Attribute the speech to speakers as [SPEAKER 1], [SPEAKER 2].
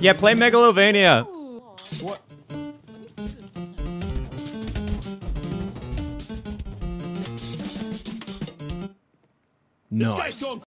[SPEAKER 1] Yeah, play Megalovania.
[SPEAKER 2] What?
[SPEAKER 1] Nice.